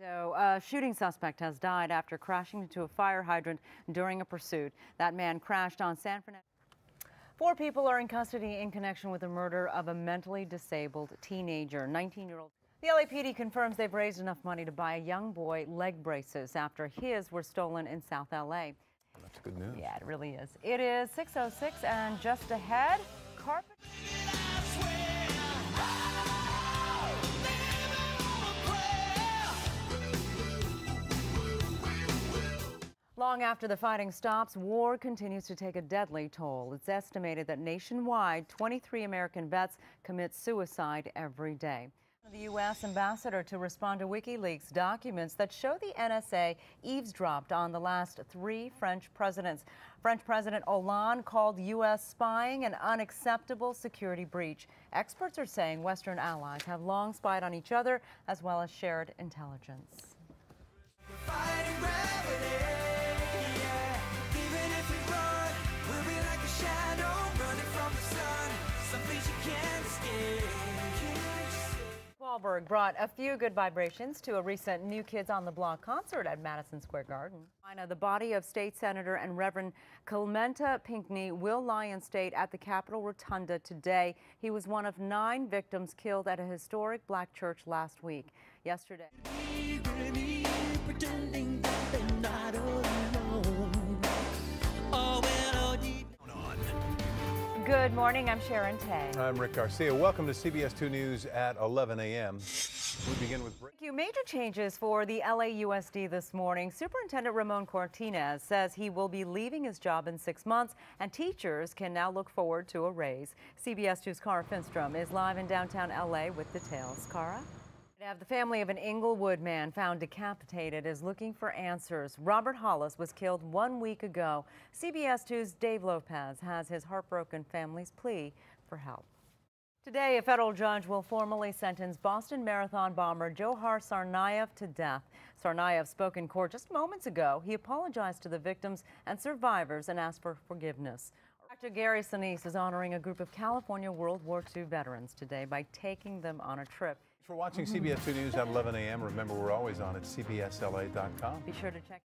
So, a shooting suspect has died after crashing into a fire hydrant during a pursuit. That man crashed on San Fernando. Four people are in custody in connection with the murder of a mentally disabled teenager, 19-year-old. The LAPD confirms they've raised enough money to buy a young boy leg braces after his were stolen in South LA. That's good news. Yeah, it really is. It is 6:06 and just ahead, carpet. Long after the fighting stops, war continues to take a deadly toll. It's estimated that nationwide, 23 American vets commit suicide every day. The U.S. ambassador to respond to WikiLeaks documents that show the NSA eavesdropped on the last three French presidents. French President Hollande called U.S. spying an unacceptable security breach. Experts are saying Western allies have long spied on each other as well as shared intelligence. Wahlberg brought a few good vibrations to a recent New Kids on the Block concert at Madison Square Garden. The body of State Senator and Reverend Clementa Pinckney will lie in state at the Capitol Rotunda today. He was one of nine victims killed at a historic black church last week. Yesterday. Good morning. I'm Sharon Tay. I'm Rick Garcia. Welcome to CBS 2 News at 11 a.m. We begin with break. Thank you. Major changes for the LAUSD this morning. Superintendent Ramon Cortines says he will be leaving his job in six months, and teachers can now look forward to a raise. CBS 2's Kara Finstrom is live in downtown LA with details. Kara? The family of an Inglewood man found decapitated is looking for answers. Robert Hollis was killed one week ago. CBS 2's Dave Lopez has his heartbroken family's plea for help. Today, a federal judge will formally sentence Boston Marathon bomber Dzhokhar Tsarnaev to death. Tsarnaev spoke in court just moments ago. He apologized to the victims and survivors and asked for forgiveness. Dr. Gary Sinise is honoring a group of California World War II veterans today by taking them on a trip. For watching CBS 2 News at 11 a.m., remember we're always on at CBSLA.com. Be sure to check.